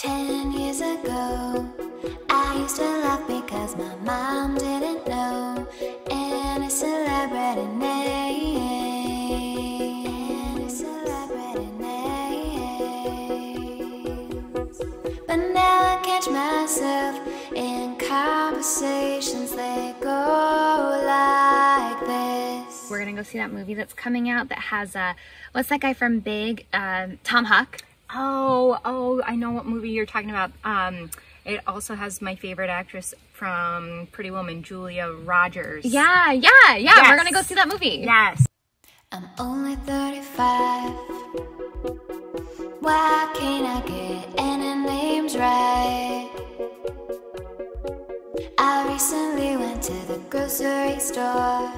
Ten years ago, I used to laugh because my mom didn't know any celebrity name. Names. But now I catch myself in conversations that go like this. We're gonna go see that movie that's coming out that has uh what's that guy from Big? Um, Tom Huck. Oh, oh, I know what movie you're talking about. Um, it also has my favorite actress from Pretty Woman, Julia Rogers. Yeah, yeah, yeah. We're gonna go see that movie. Yes. I'm only 35. Why can't I get any names right? I recently went to the grocery store.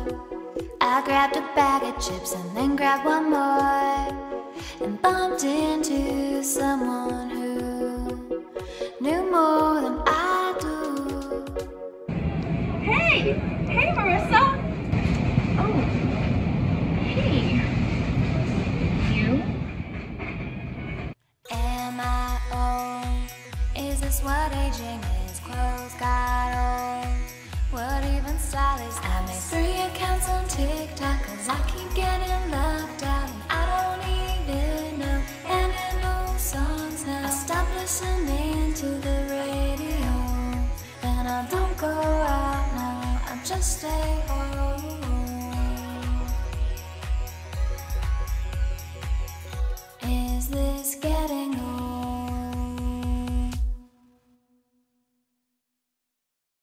I grabbed a bag of chips and then grabbed one more. And bumped into someone who knew more than I do. Hey, hey, Marisa. Oh, hey. You? Am I old? Is this what aging is? Stay home.